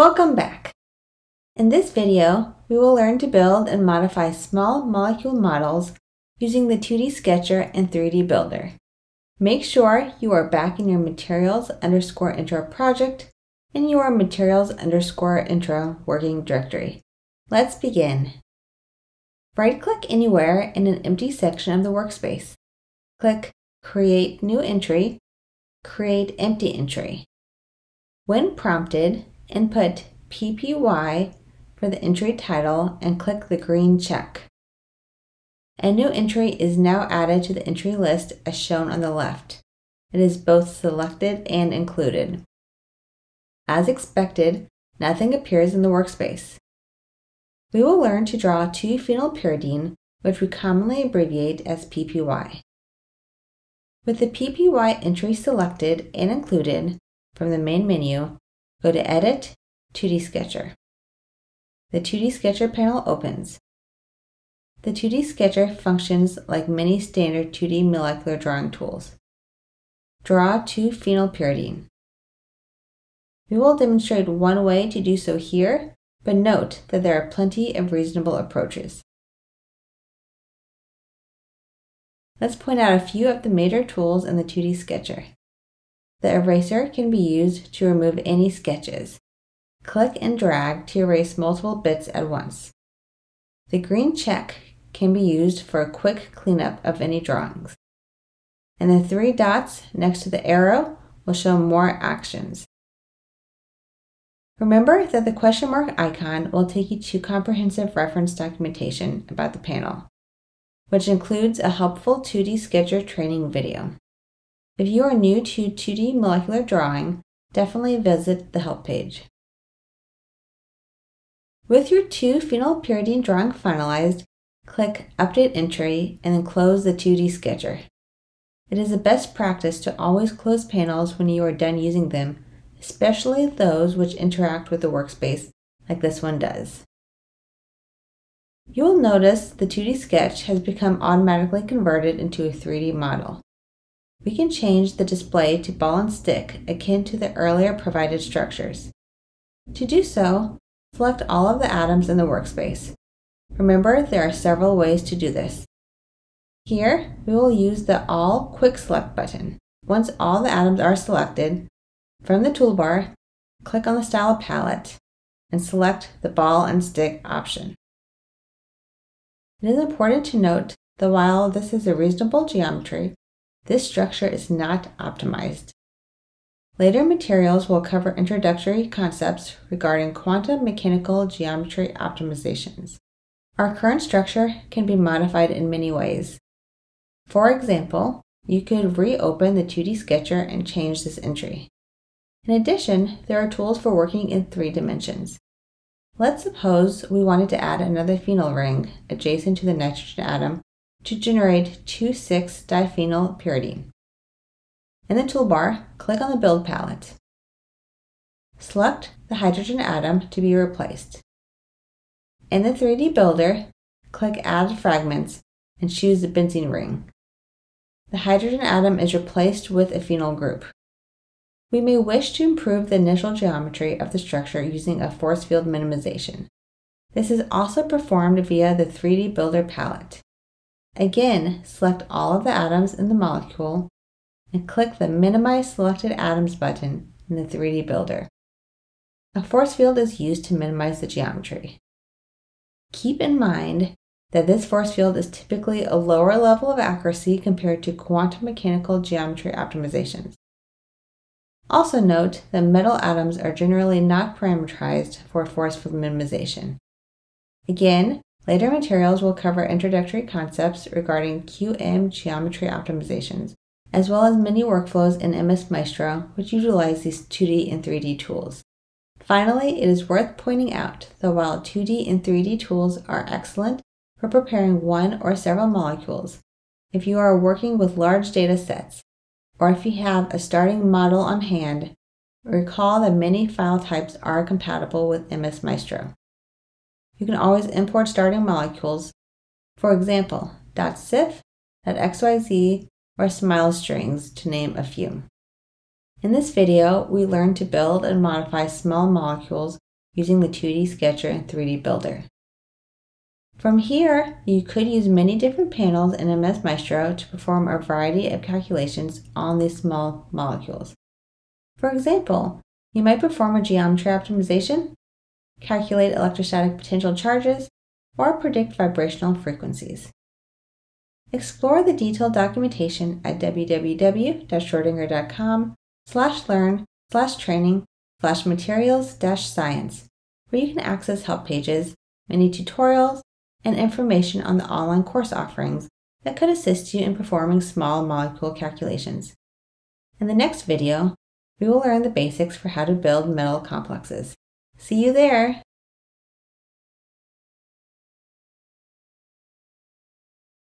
Welcome back. In this video, we will learn to build and modify small molecule models using the 2D Sketcher and 3D Builder. Make sure you are back in your materials underscore intro project in your materials underscore intro working directory. Let's begin. Right-click anywhere in an empty section of the workspace. Click Create New Entry, Create Empty Entry. When prompted, input PPY for the entry title and click the green check. A new entry is now added to the entry list as shown on the left. It is both selected and included. As expected, nothing appears in the workspace. We will learn to draw 2-phenylpyridine, which we commonly abbreviate as PPY. With the PPY entry selected and included from the main menu, go to Edit, 2D Sketcher. The 2D Sketcher panel opens. The 2D Sketcher functions like many standard 2D molecular drawing tools. Draw 2-phenylpyridine. We will demonstrate one way to do so here, but note that there are plenty of reasonable approaches. Let's point out a few of the major tools in the 2D Sketcher. The eraser can be used to remove any sketches. Click and drag to erase multiple bits at once. The green check can be used for a quick cleanup of any drawings. And the three dots next to the arrow will show more actions. Remember that the question mark icon will take you to comprehensive reference documentation about the panel which includes a helpful 2D Sketcher training video. If you are new to 2D molecular drawing, definitely visit the help page. With your 2-phenylpyridine drawing finalized, click Update Entry and then close the 2D Sketcher. It is a best practice to always close panels when you are done using them, especially those which interact with the workspace like this one does. You will notice the 2D sketch has become automatically converted into a 3D model. We can change the display to ball and stick akin to the earlier provided structures. To do so, select all of the atoms in the workspace. Remember, there are several ways to do this. Here, we will use the All Quick Select button. Once all the atoms are selected, from the toolbar, click on the Style palette and select the Ball and Stick option. It is important to note that while this is a reasonable geometry, this structure is not optimized. Later materials will cover introductory concepts regarding quantum mechanical geometry optimizations. Our current structure can be modified in many ways. For example, you could reopen the 2D Sketcher and change this entry. In addition, there are tools for working in three dimensions. Let's suppose we wanted to add another phenyl ring adjacent to the nitrogen atom to generate 2,6-diphenylpyridine. In the toolbar, click on the Build palette. Select the hydrogen atom to be replaced. In the 3D Builder, click Add Fragments and choose the benzene ring. The hydrogen atom is replaced with a phenyl group. We may wish to improve the initial geometry of the structure using a force field minimization. This is also performed via the 3D Builder palette. Again, select all of the atoms in the molecule and click the Minimize Selected Atoms button in the 3D Builder. A force field is used to minimize the geometry. Keep in mind that this force field is typically a lower level of accuracy compared to quantum mechanical geometry optimizations. Also note that metal atoms are generally not parameterized for force field minimization. Again, later materials will cover introductory concepts regarding QM geometry optimizations, as well as many workflows in MS Maestro which utilize these 2D and 3D tools. Finally, it is worth pointing out that while 2D and 3D tools are excellent for preparing one or several molecules, if you are working with large data sets, or if you have a starting model on hand, recall that many file types are compatible with MS Maestro. You can always import starting molecules, for example, .cif, .xyz, or SMILES strings, to name a few. In this video, we learned to build and modify small molecules using the 2D Sketcher and 3D Builder. From here, you could use many different panels in MS Maestro to perform a variety of calculations on these small molecules. For example, you might perform a geometry optimization, calculate electrostatic potential charges, or predict vibrational frequencies. Explore the detailed documentation at www.schrodinger.com slash learn slash training slash materials dash science, where you can access help pages, mini tutorials, and information on the online course offerings that could assist you in performing small molecule calculations. In the next video, we will learn the basics for how to build metal complexes. See you there!